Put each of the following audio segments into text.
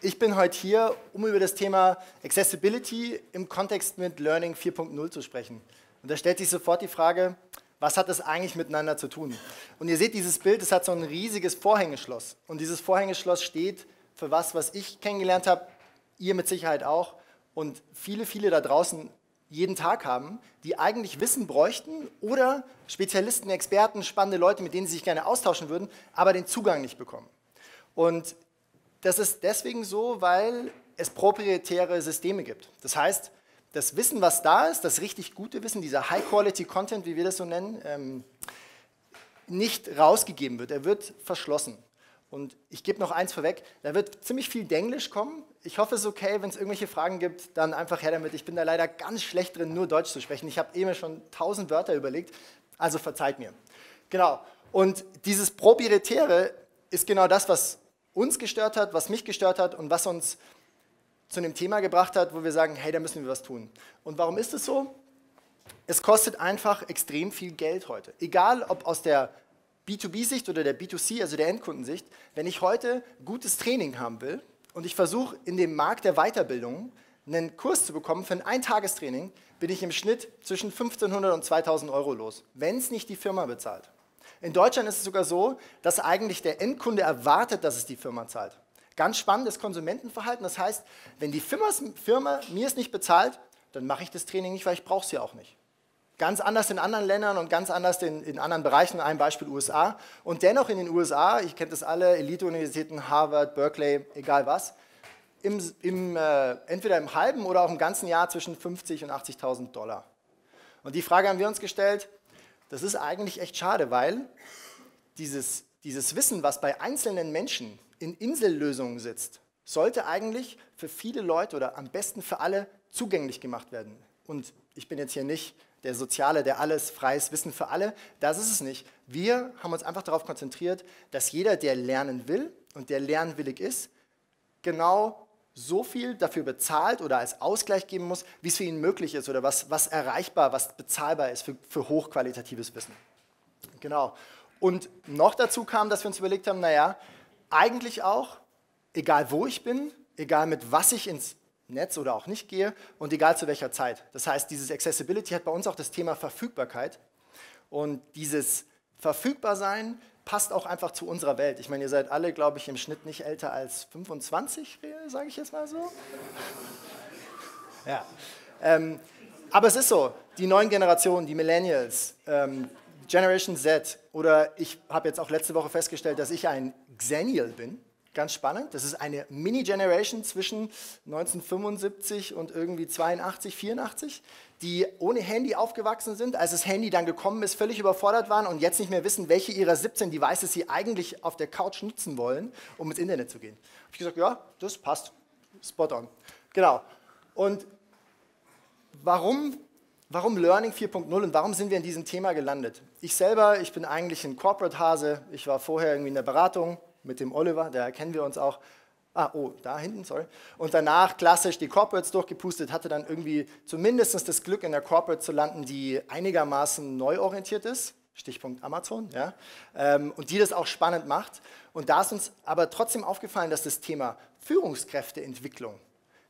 Ich bin heute hier, um über das Thema Accessibility im Kontext mit Learning 4.0 zu sprechen. Und da stellt sich sofort die Frage, was hat das eigentlich miteinander zu tun? Und ihr seht dieses Bild, es hat so ein riesiges Vorhängeschloss. Und dieses Vorhängeschloss steht für was, was ich kennengelernt habe, ihr mit Sicherheit auch und viele, viele da draußen jeden Tag haben, die eigentlich Wissen bräuchten oder Spezialisten, Experten, spannende Leute, mit denen sie sich gerne austauschen würden, aber den Zugang nicht bekommen. Und das ist deswegen so, weil es proprietäre Systeme gibt. Das heißt, das Wissen, was da ist, das richtig gute Wissen, dieser High-Quality-Content, wie wir das so nennen, ähm, nicht rausgegeben wird. Er wird verschlossen. Und ich gebe noch eins vorweg, da wird ziemlich viel Denglisch kommen. Ich hoffe, es ist okay, wenn es irgendwelche Fragen gibt, dann einfach her damit. Ich bin da leider ganz schlecht drin, nur Deutsch zu sprechen. Ich habe eben schon tausend Wörter überlegt, also verzeiht mir. Genau. Und dieses Proprietäre ist genau das, was uns gestört hat, was mich gestört hat und was uns zu einem Thema gebracht hat, wo wir sagen, hey, da müssen wir was tun. Und warum ist es so? Es kostet einfach extrem viel Geld heute. Egal, ob aus der B2B-Sicht oder der B2C, also der Endkundensicht, wenn ich heute gutes Training haben will und ich versuche in dem Markt der Weiterbildung einen Kurs zu bekommen für ein Eintagestraining, bin ich im Schnitt zwischen 1500 und 2000 Euro los, wenn es nicht die Firma bezahlt. In Deutschland ist es sogar so, dass eigentlich der Endkunde erwartet, dass es die Firma zahlt. Ganz spannendes Konsumentenverhalten. Das heißt, wenn die Firma, Firma mir es nicht bezahlt, dann mache ich das Training nicht, weil ich brauche es ja auch nicht. Ganz anders in anderen Ländern und ganz anders in, in anderen Bereichen, ein Beispiel USA. Und dennoch in den USA, ich kenne das alle, Elite-Universitäten, Harvard, Berkeley, egal was, im, im, äh, entweder im halben oder auch im ganzen Jahr zwischen 50 und 80.000 Dollar. Und die Frage haben wir uns gestellt, das ist eigentlich echt schade, weil dieses, dieses Wissen, was bei einzelnen Menschen in Insellösungen sitzt, sollte eigentlich für viele Leute oder am besten für alle zugänglich gemacht werden. Und ich bin jetzt hier nicht der Soziale, der alles freies Wissen für alle. Das ist es nicht. Wir haben uns einfach darauf konzentriert, dass jeder, der lernen will und der lernwillig ist, genau so viel dafür bezahlt oder als Ausgleich geben muss, wie es für ihn möglich ist oder was, was erreichbar, was bezahlbar ist für, für hochqualitatives Wissen. Genau. Und noch dazu kam, dass wir uns überlegt haben, naja, eigentlich auch, egal wo ich bin, egal mit was ich ins Netz oder auch nicht gehe und egal zu welcher Zeit. Das heißt, dieses Accessibility hat bei uns auch das Thema Verfügbarkeit und dieses Verfügbarsein passt auch einfach zu unserer Welt. Ich meine, ihr seid alle, glaube ich, im Schnitt nicht älter als 25, sage ich jetzt mal so. Ja. Ähm, aber es ist so, die neuen Generationen, die Millennials, ähm, Generation Z oder ich habe jetzt auch letzte Woche festgestellt, dass ich ein Xennial bin. Ganz spannend. Das ist eine Mini-Generation zwischen 1975 und irgendwie 82, 84, die ohne Handy aufgewachsen sind, als das Handy dann gekommen ist, völlig überfordert waren und jetzt nicht mehr wissen, welche ihrer 17 Devices sie eigentlich auf der Couch nutzen wollen, um ins Internet zu gehen. Habe ich gesagt, ja, das passt. Spot on. Genau. Und warum Warum Learning 4.0 und warum sind wir in diesem Thema gelandet? Ich selber, ich bin eigentlich ein Corporate-Hase. Ich war vorher irgendwie in der Beratung, mit dem Oliver, da kennen wir uns auch. Ah, oh, da hinten, sorry. Und danach klassisch die Corporates durchgepustet, hatte dann irgendwie zumindest das Glück, in der Corporate zu landen, die einigermaßen neu orientiert ist. Stichpunkt Amazon, ja. Ähm, und die das auch spannend macht. Und da ist uns aber trotzdem aufgefallen, dass das Thema Führungskräfteentwicklung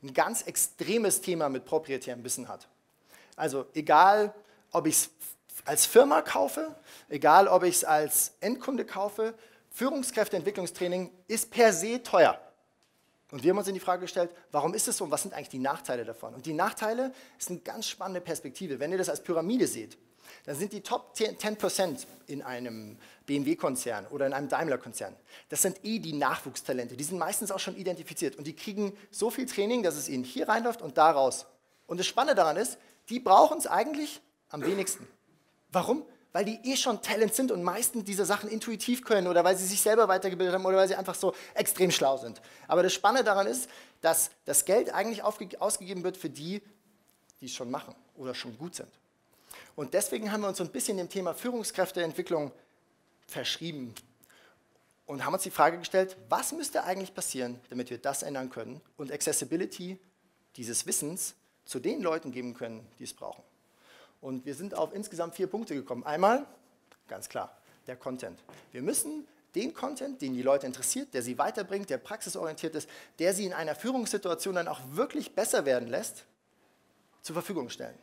ein ganz extremes Thema mit proprietärem Wissen hat. Also egal, ob ich es als Firma kaufe, egal, ob ich es als Endkunde kaufe, Führungskräfteentwicklungstraining ist per se teuer. Und wir haben uns in die Frage gestellt, warum ist es so und was sind eigentlich die Nachteile davon? Und die Nachteile ist eine ganz spannende Perspektive. Wenn ihr das als Pyramide seht, dann sind die Top 10% in einem BMW-Konzern oder in einem Daimler-Konzern. Das sind eh die Nachwuchstalente. Die sind meistens auch schon identifiziert und die kriegen so viel Training, dass es ihnen hier reinläuft und da raus. Und das Spannende daran ist, die brauchen es eigentlich am wenigsten. Warum? Weil die eh schon Talent sind und meistens diese Sachen intuitiv können oder weil sie sich selber weitergebildet haben oder weil sie einfach so extrem schlau sind. Aber das Spannende daran ist, dass das Geld eigentlich ausgegeben wird für die, die es schon machen oder schon gut sind. Und deswegen haben wir uns so ein bisschen dem Thema Führungskräfteentwicklung verschrieben und haben uns die Frage gestellt, was müsste eigentlich passieren, damit wir das ändern können und Accessibility dieses Wissens zu den Leuten geben können, die es brauchen. Und wir sind auf insgesamt vier Punkte gekommen. Einmal, ganz klar, der Content. Wir müssen den Content, den die Leute interessiert, der sie weiterbringt, der praxisorientiert ist, der sie in einer Führungssituation dann auch wirklich besser werden lässt, zur Verfügung stellen.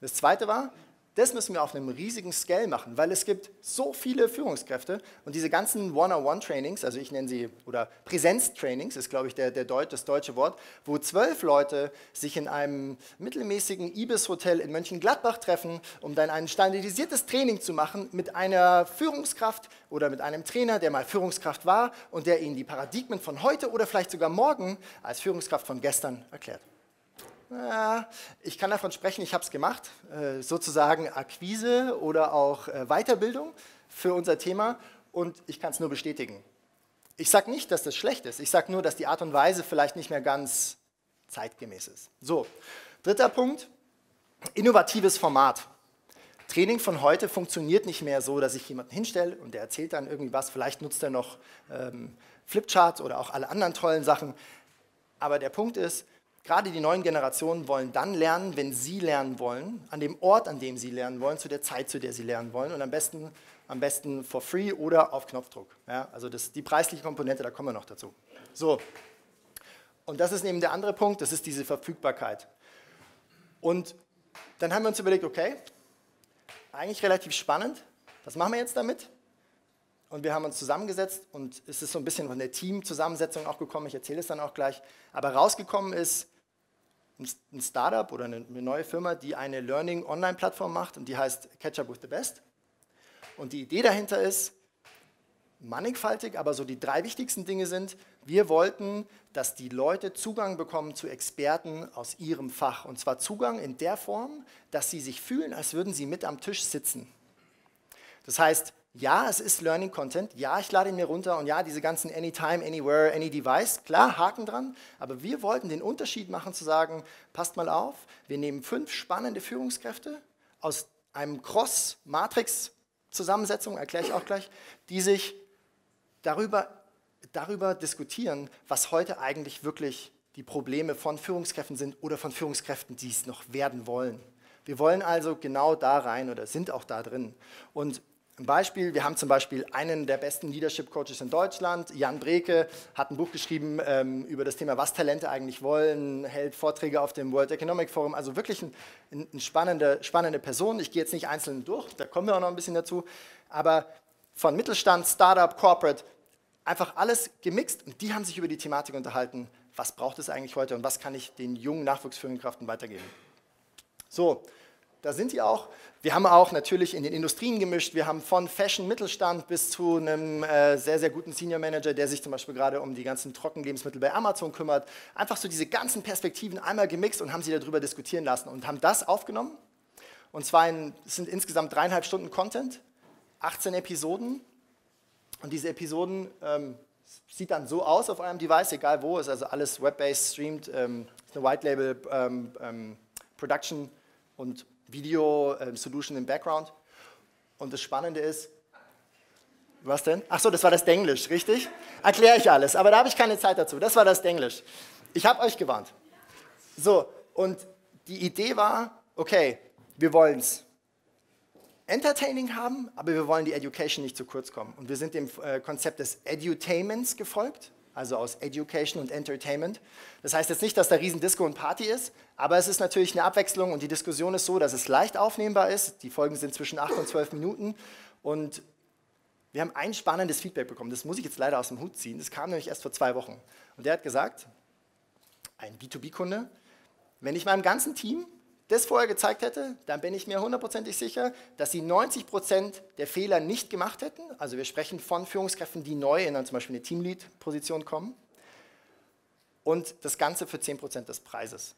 Das zweite war, das müssen wir auf einem riesigen Scale machen, weil es gibt so viele Führungskräfte und diese ganzen One-on-One-Trainings, also ich nenne sie, oder Präsenztrainings ist, glaube ich, der, der Deut, das deutsche Wort, wo zwölf Leute sich in einem mittelmäßigen Ibis-Hotel in Mönchengladbach treffen, um dann ein standardisiertes Training zu machen mit einer Führungskraft oder mit einem Trainer, der mal Führungskraft war und der ihnen die Paradigmen von heute oder vielleicht sogar morgen als Führungskraft von gestern erklärt. Ich kann davon sprechen, ich habe es gemacht, äh, sozusagen Akquise oder auch äh, Weiterbildung für unser Thema und ich kann es nur bestätigen. Ich sage nicht, dass das schlecht ist, ich sage nur, dass die Art und Weise vielleicht nicht mehr ganz zeitgemäß ist. So, dritter Punkt, innovatives Format. Training von heute funktioniert nicht mehr so, dass ich jemanden hinstelle und der erzählt dann irgendwie was, vielleicht nutzt er noch ähm, Flipcharts oder auch alle anderen tollen Sachen. Aber der Punkt ist, Gerade die neuen Generationen wollen dann lernen, wenn sie lernen wollen, an dem Ort, an dem sie lernen wollen, zu der Zeit, zu der sie lernen wollen und am besten, am besten for free oder auf Knopfdruck. Ja, also das, die preisliche Komponente, da kommen wir noch dazu. So, und das ist eben der andere Punkt, das ist diese Verfügbarkeit. Und dann haben wir uns überlegt, okay, eigentlich relativ spannend, was machen wir jetzt damit? Und wir haben uns zusammengesetzt und es ist so ein bisschen von der Teamzusammensetzung auch gekommen, ich erzähle es dann auch gleich, aber rausgekommen ist, ein Startup oder eine neue Firma, die eine Learning-Online-Plattform macht und die heißt Catch Up with the Best. Und die Idee dahinter ist, mannigfaltig, aber so die drei wichtigsten Dinge sind, wir wollten, dass die Leute Zugang bekommen zu Experten aus ihrem Fach. Und zwar Zugang in der Form, dass sie sich fühlen, als würden sie mit am Tisch sitzen. Das heißt, ja, es ist Learning Content. Ja, ich lade ihn mir runter und ja, diese ganzen Anytime, Anywhere, Any Device, klar, Haken dran. Aber wir wollten den Unterschied machen, zu sagen, passt mal auf, wir nehmen fünf spannende Führungskräfte aus einem Cross-Matrix-Zusammensetzung, erkläre ich auch gleich, die sich darüber, darüber diskutieren, was heute eigentlich wirklich die Probleme von Führungskräften sind oder von Führungskräften, die es noch werden wollen. Wir wollen also genau da rein oder sind auch da drin. Und ein Beispiel, wir haben zum Beispiel einen der besten Leadership Coaches in Deutschland, Jan Breke, hat ein Buch geschrieben ähm, über das Thema, was Talente eigentlich wollen, hält Vorträge auf dem World Economic Forum, also wirklich eine ein spannende, spannende Person. Ich gehe jetzt nicht einzeln durch, da kommen wir auch noch ein bisschen dazu, aber von Mittelstand, Startup, Corporate, einfach alles gemixt und die haben sich über die Thematik unterhalten, was braucht es eigentlich heute und was kann ich den jungen Nachwuchsführungskräften weitergeben. So, da sind die auch. Wir haben auch natürlich in den Industrien gemischt. Wir haben von Fashion Mittelstand bis zu einem äh, sehr, sehr guten Senior Manager, der sich zum Beispiel gerade um die ganzen Trockenlebensmittel bei Amazon kümmert. Einfach so diese ganzen Perspektiven einmal gemixt und haben sie darüber diskutieren lassen und haben das aufgenommen. Und zwar in, sind insgesamt dreieinhalb Stunden Content, 18 Episoden. Und diese Episoden ähm, sieht dann so aus auf eurem Device, egal wo, ist also alles web-based, streamed, ähm, ist eine White Label ähm, ähm Production und Video-Solution ähm, im Background. Und das Spannende ist, was denn? Ach so, das war das Denglisch, richtig? Erkläre ich alles, aber da habe ich keine Zeit dazu. Das war das Denglisch. Ich habe euch gewarnt. So, und die Idee war, okay, wir wollen es entertaining haben, aber wir wollen die Education nicht zu kurz kommen. Und wir sind dem äh, Konzept des Edutainments gefolgt also aus Education und Entertainment. Das heißt jetzt nicht, dass da riesen Disco und Party ist, aber es ist natürlich eine Abwechslung und die Diskussion ist so, dass es leicht aufnehmbar ist. Die Folgen sind zwischen 8 und 12 Minuten und wir haben ein spannendes Feedback bekommen. Das muss ich jetzt leider aus dem Hut ziehen. Das kam nämlich erst vor zwei Wochen. Und der hat gesagt, ein B2B-Kunde, wenn ich meinem ganzen Team das vorher gezeigt hätte, dann bin ich mir hundertprozentig sicher, dass sie 90 Prozent der Fehler nicht gemacht hätten. Also wir sprechen von Führungskräften, die neu in zum Beispiel eine Teamlead-Position kommen. Und das Ganze für 10 Prozent des Preises.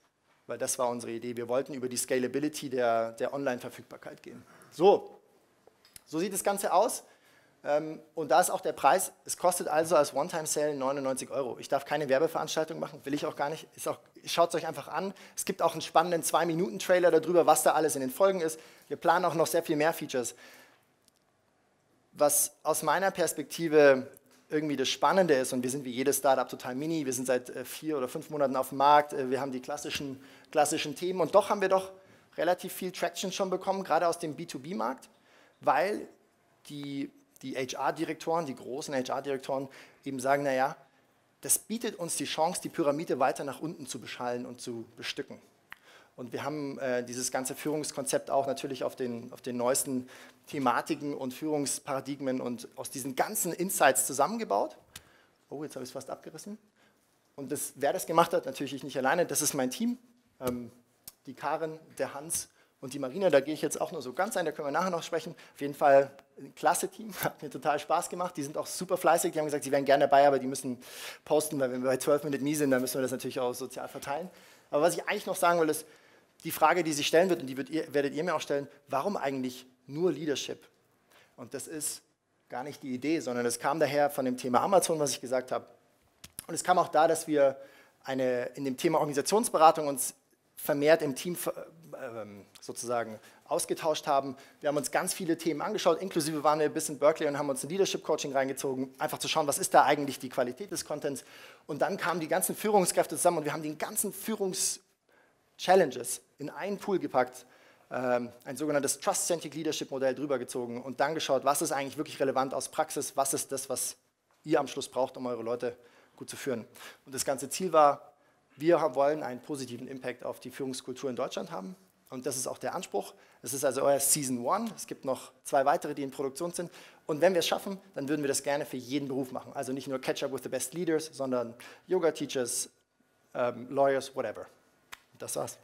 Weil das war unsere Idee. Wir wollten über die Scalability der, der Online-Verfügbarkeit gehen. So, so sieht das Ganze aus. Ähm, und da ist auch der Preis, es kostet also als One-Time-Sale 99 Euro. Ich darf keine Werbeveranstaltung machen, will ich auch gar nicht. Schaut es euch einfach an. Es gibt auch einen spannenden 2-Minuten-Trailer darüber, was da alles in den Folgen ist. Wir planen auch noch sehr viel mehr Features. Was aus meiner Perspektive irgendwie das Spannende ist, und wir sind wie jedes Startup total mini, wir sind seit äh, vier oder fünf Monaten auf dem Markt, äh, wir haben die klassischen, klassischen Themen und doch haben wir doch relativ viel Traction schon bekommen, gerade aus dem B2B-Markt, weil die die HR-Direktoren, die großen HR-Direktoren eben sagen, naja, das bietet uns die Chance, die Pyramide weiter nach unten zu beschallen und zu bestücken. Und wir haben äh, dieses ganze Führungskonzept auch natürlich auf den, auf den neuesten Thematiken und Führungsparadigmen und aus diesen ganzen Insights zusammengebaut. Oh, jetzt habe ich es fast abgerissen. Und das, wer das gemacht hat, natürlich ich nicht alleine, das ist mein Team. Ähm, die Karin, der Hans und die Marina, da gehe ich jetzt auch nur so ganz ein, da können wir nachher noch sprechen. Auf jeden Fall ein klasse Team, hat mir total Spaß gemacht. Die sind auch super fleißig, die haben gesagt, sie wären gerne dabei, aber die müssen posten, weil wenn wir bei 12 Minute Me sind, dann müssen wir das natürlich auch sozial verteilen. Aber was ich eigentlich noch sagen will, ist, die Frage, die sich stellen wird, und die ihr, werdet ihr mir auch stellen, warum eigentlich nur Leadership? Und das ist gar nicht die Idee, sondern es kam daher von dem Thema Amazon, was ich gesagt habe. Und es kam auch da, dass wir eine, in dem Thema Organisationsberatung uns vermehrt im Team ähm, sozusagen ausgetauscht haben. Wir haben uns ganz viele Themen angeschaut, inklusive waren wir bis in Berkeley und haben uns ein Leadership Coaching reingezogen, einfach zu schauen, was ist da eigentlich die Qualität des Contents. Und dann kamen die ganzen Führungskräfte zusammen und wir haben den ganzen Führungs-Challenges in einen Pool gepackt, ähm, ein sogenanntes Trust-Centric Leadership Modell drüber gezogen und dann geschaut, was ist eigentlich wirklich relevant aus Praxis, was ist das, was ihr am Schluss braucht, um eure Leute gut zu führen. Und das ganze Ziel war, wir wollen einen positiven Impact auf die Führungskultur in Deutschland haben. Und das ist auch der Anspruch. Es ist also euer Season One. Es gibt noch zwei weitere, die in Produktion sind. Und wenn wir es schaffen, dann würden wir das gerne für jeden Beruf machen. Also nicht nur Catch Up with the Best Leaders, sondern Yoga-Teachers, ähm, Lawyers, whatever. Das war's.